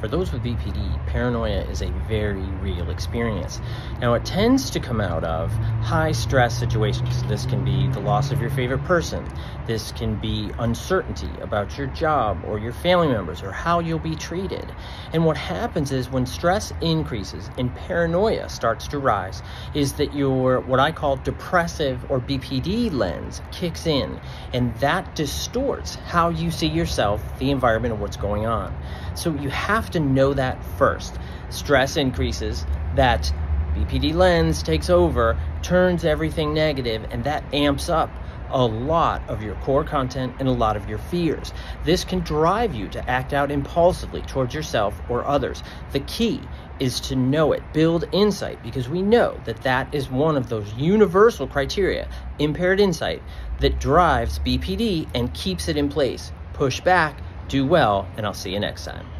for those with BPD, paranoia is a very real experience. Now, it tends to come out of high stress situations. This can be the loss of your favorite person, this can be uncertainty about your job or your family members or how you'll be treated. And what happens is when stress increases and paranoia starts to rise, is that your what I call depressive or BPD lens kicks in, and that distorts how you see yourself, the environment, and what's going on. So you have to know that first. Stress increases, that BPD lens takes over, turns everything negative, and that amps up a lot of your core content and a lot of your fears. This can drive you to act out impulsively towards yourself or others. The key is to know it, build insight, because we know that that is one of those universal criteria, impaired insight, that drives BPD and keeps it in place. Push back do well, and I'll see you next time.